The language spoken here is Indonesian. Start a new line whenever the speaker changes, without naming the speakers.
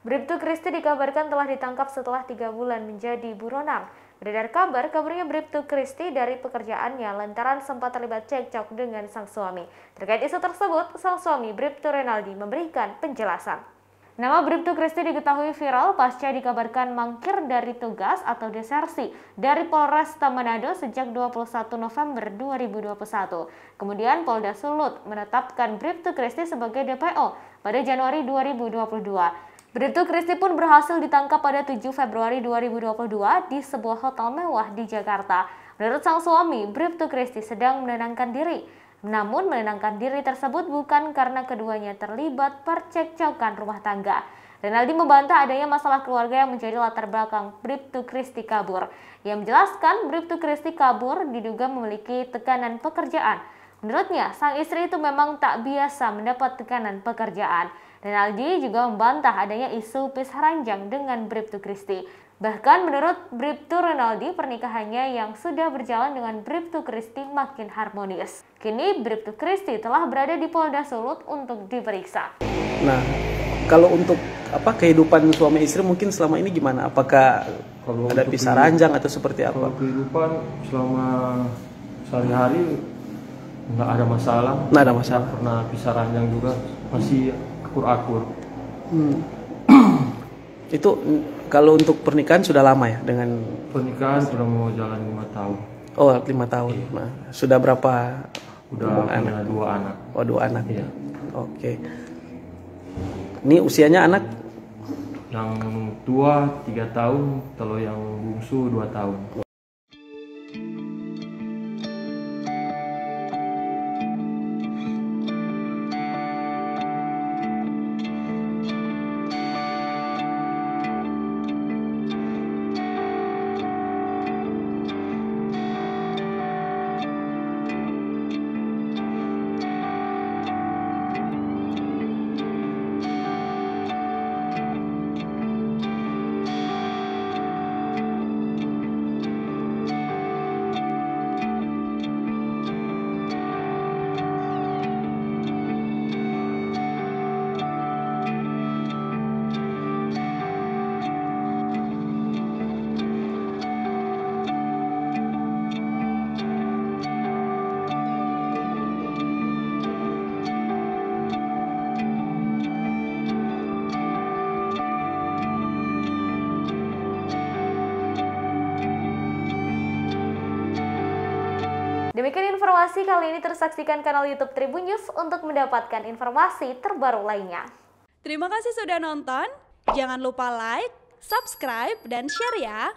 Bribtu Kristi dikabarkan telah ditangkap setelah tiga bulan menjadi buronan. Beredar kabar, kabarnya Bribtu Kristi dari pekerjaannya lantaran sempat terlibat cekcok dengan sang suami. Terkait isu tersebut, sang suami Bribtu Renaldi memberikan penjelasan. Nama Bribtu Kristi diketahui viral pasca dikabarkan mangkir dari tugas atau desersi dari Polres Manado sejak 21 November 2021. Kemudian Polda Sulut menetapkan Bribtu Kristi sebagai DPO pada Januari 2022. Bribtu Kristi pun berhasil ditangkap pada 7 Februari 2022 di sebuah hotel mewah di Jakarta. Menurut sang suami, Bribtu Kristi sedang menenangkan diri. Namun menenangkan diri tersebut bukan karena keduanya terlibat percekcokan rumah tangga. Renaldi membantah adanya masalah keluarga yang menjadi latar belakang Bribtu Kristi kabur. Yang menjelaskan Bribtu Kristi kabur diduga memiliki tekanan pekerjaan. Menurutnya, sang istri itu memang tak biasa mendapat tekanan pekerjaan. Renaldi juga membantah adanya isu pisah ranjang dengan Bribtu Kristi. Bahkan menurut Bribtu Renaldi, pernikahannya yang sudah berjalan dengan Bribtu Kristi makin harmonis. Kini Bribtu Kristi telah berada di Polda Sulut untuk diperiksa.
Nah, kalau untuk apa kehidupan suami istri mungkin selama ini gimana? Apakah kalau ada pisah ranjang atau seperti apa?
Kalau kehidupan selama sehari-hari nggak ada masalah.
Nggak ada masalah.
Nggak pernah pisah ranjang juga masih akur-akur. Hmm.
itu kalau untuk pernikahan sudah lama ya dengan
pernikahan sudah mau jalan lima tahun.
Oh lima tahun. Iya. Nah, sudah berapa?
Udah punya anak? dua anak.
Oh dua anak.
Iya.
Oke. Ini usianya anak?
Yang tua tiga tahun, kalau yang bungsu dua tahun.
Demikian informasi kali ini tersaksikan kanal YouTube Tribun News untuk mendapatkan informasi terbaru lainnya.
Terima kasih sudah nonton. Jangan lupa like, subscribe, dan share ya.